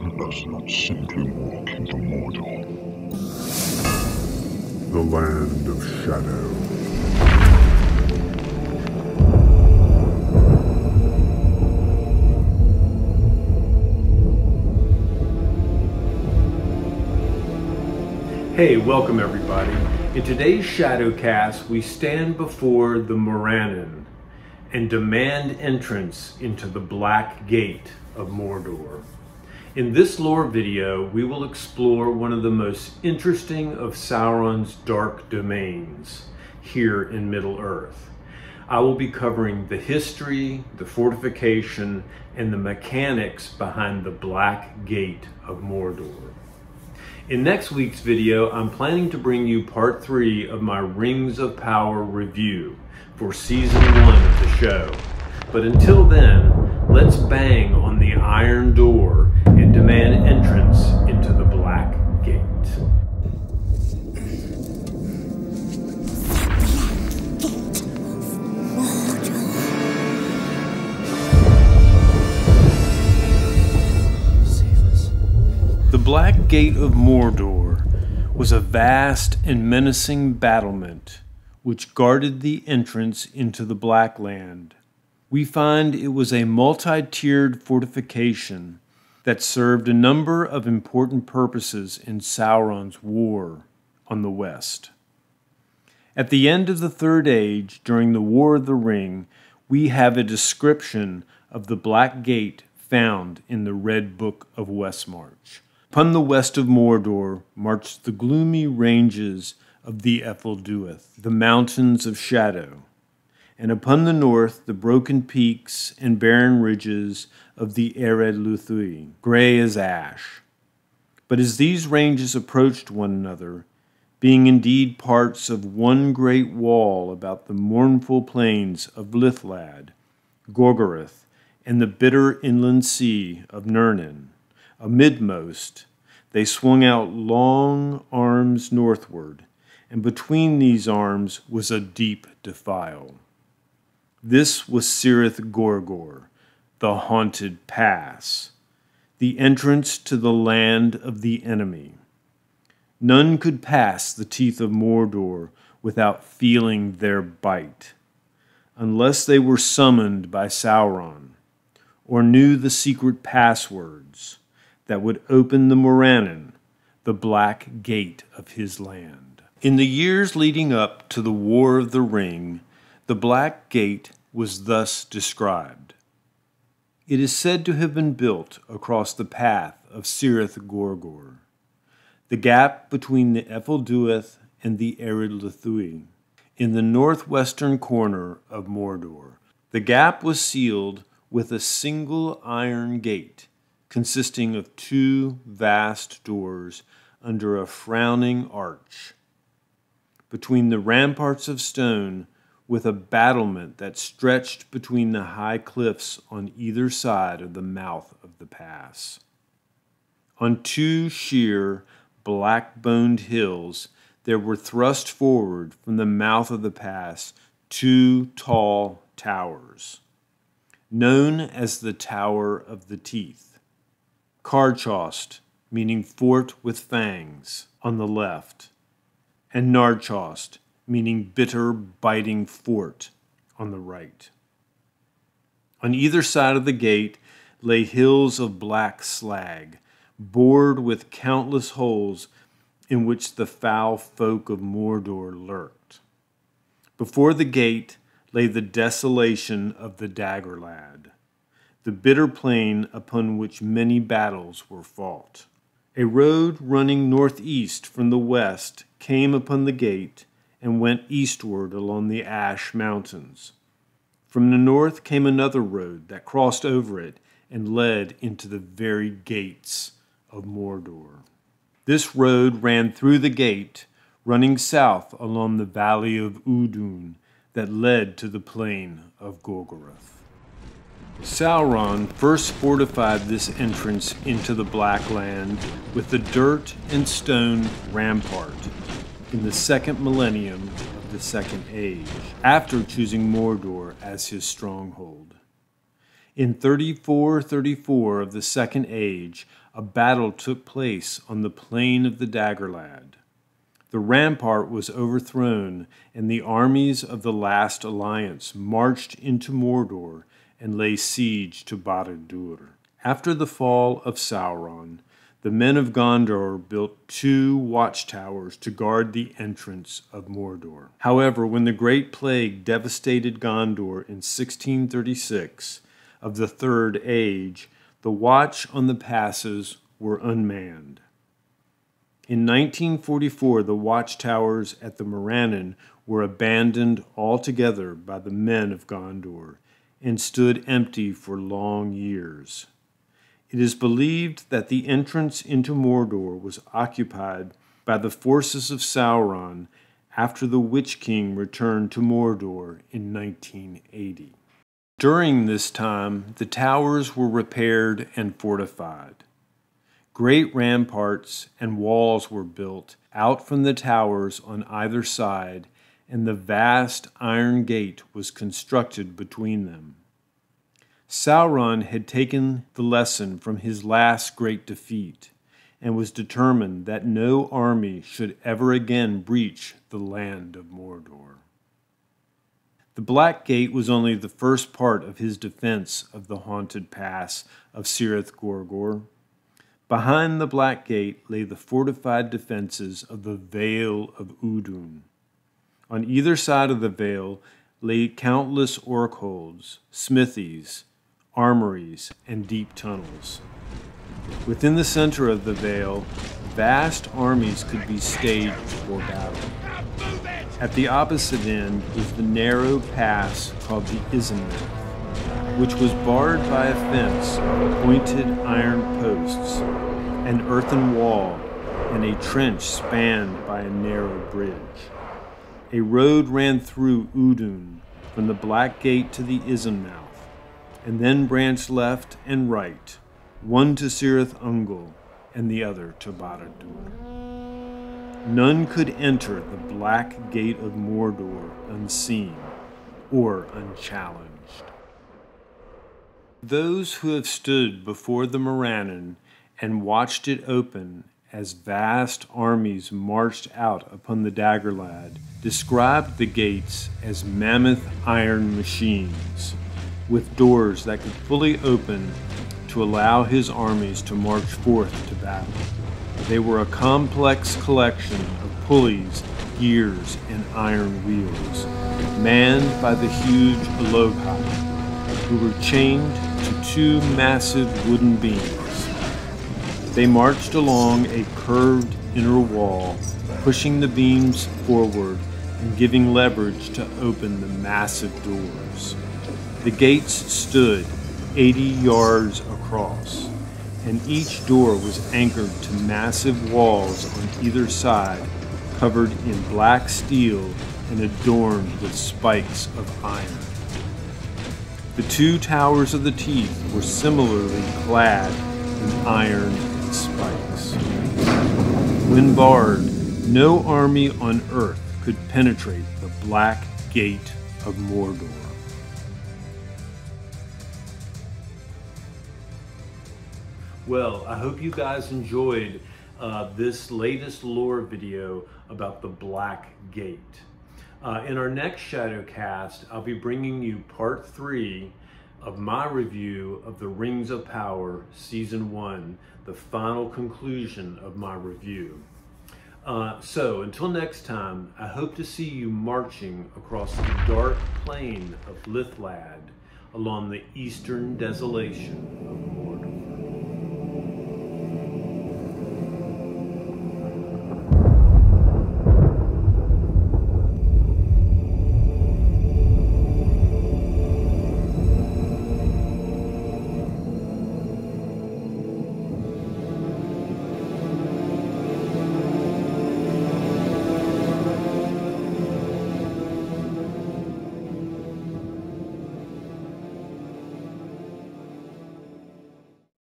Let us not simply walk into Mordor. The Land of Shadow. Hey, welcome everybody. In today's Shadowcast, we stand before the Morannon and demand entrance into the Black Gate of Mordor. In this lore video, we will explore one of the most interesting of Sauron's dark domains here in Middle-earth. I will be covering the history, the fortification, and the mechanics behind the Black Gate of Mordor. In next week's video, I'm planning to bring you part three of my Rings of Power review for season one of the show. But until then, let's bang on the iron door demand entrance into the Black Gate. The Black Gate of Mordor was a vast and menacing battlement which guarded the entrance into the Black Land. We find it was a multi tiered fortification that served a number of important purposes in Sauron's war on the west. At the end of the Third Age, during the War of the Ring, we have a description of the Black Gate found in the Red Book of Westmarch. Upon the west of Mordor marched the gloomy ranges of the Ephel Dúath, the mountains of shadow, and upon the north the broken peaks and barren ridges of the Ered Lithui, gray as ash. But as these ranges approached one another, being indeed parts of one great wall about the mournful plains of Lithlad, Gorgoroth, and the bitter inland sea of Núrnen, Amidmost, they swung out long arms northward, and between these arms was a deep defile. This was Cirith Gorgor, the haunted pass, the entrance to the land of the enemy. None could pass the teeth of Mordor without feeling their bite, unless they were summoned by Sauron or knew the secret passwords that would open the Morannon, the black gate of his land. In the years leading up to the War of the Ring, the Black Gate was thus described. It is said to have been built across the path of Cirith Gorgor, the gap between the Ephel Dúath and the Ered Lithui, in the northwestern corner of Mordor. The gap was sealed with a single iron gate consisting of two vast doors under a frowning arch. Between the ramparts of stone, with a battlement that stretched between the high cliffs on either side of the mouth of the pass. On two sheer, black boned hills, there were thrust forward from the mouth of the pass two tall towers, known as the Tower of the Teeth. Carchost, meaning fort with fangs, on the left, and Narchost, meaning bitter, biting fort, on the right. On either side of the gate lay hills of black slag, bored with countless holes in which the foul folk of Mordor lurked. Before the gate lay the desolation of the Dagorlad, the bitter plain upon which many battles were fought. A road running northeast from the west came upon the gate and went eastward along the Ash Mountains. From the north came another road that crossed over it and led into the very gates of Mordor. This road ran through the gate, running south along the valley of Udun that led to the plain of Gorgoroth. Sauron first fortified this entrance into the Black Land with the dirt and stone rampart in the second millennium of the Second Age, after choosing Mordor as his stronghold. In 3434 of the Second Age, a battle took place on the plain of the Dagorlad. The rampart was overthrown, and the armies of the last alliance marched into Mordor and lay siege to Barad-dûr. After the fall of Sauron, the men of Gondor built two watchtowers to guard the entrance of Mordor. However, when the Great Plague devastated Gondor in 1636 of the Third Age, the watch on the passes were unmanned. In 1944, the watchtowers at the Morannon were abandoned altogether by the men of Gondor and stood empty for long years. It is believed that the entrance into Mordor was occupied by the forces of Sauron after the Witch King returned to Mordor in 1980. During this time, the towers were repaired and fortified. Great ramparts and walls were built out from the towers on either side, and the vast iron gate was constructed between them. Sauron had taken the lesson from his last great defeat and was determined that no army should ever again breach the land of Mordor. The Black Gate was only the first part of his defense of the haunted pass of Cirith Gorgor. Behind the Black Gate lay the fortified defenses of the Vale of Udun. On either side of the Vale lay countless orkholds, smithies, armories, and deep tunnels. Within the center of the Vale, vast armies could be staged for battle. At the opposite end was the narrow pass called the Isenmouthe, which was barred by a fence pointed iron posts, an earthen wall, and a trench spanned by a narrow bridge. A road ran through Udun from the Black Gate to the Isenmouthe and then branched left and right, one to Cirith Ungol and the other to Barad-dûr. None could enter the black gate of Mordor unseen or unchallenged. Those who have stood before the Morannon and watched it open as vast armies marched out upon the Dagorlad described the gates as mammoth iron machines with doors that could fully open to allow his armies to march forth to battle. They were a complex collection of pulleys, gears, and iron wheels, manned by the huge Olog-hai, who were chained to two massive wooden beams. They marched along a curved inner wall, pushing the beams forward and giving leverage to open the massive doors. The gates stood 80 yards across, and each door was anchored to massive walls on either side, covered in black steel and adorned with spikes of iron. The two towers of the teeth were similarly clad in iron and spikes. When barred, no army on earth could penetrate the black gate of Mordor. Well, I hope you guys enjoyed uh, this latest lore video about the Black Gate. Uh, in our next Shadowcast, I'll be bringing you part three of my review of the Rings of Power Season 1, the final conclusion of my review. Uh, so, until next time, I hope to see you marching across the dark plain of Lithlad along the eastern desolation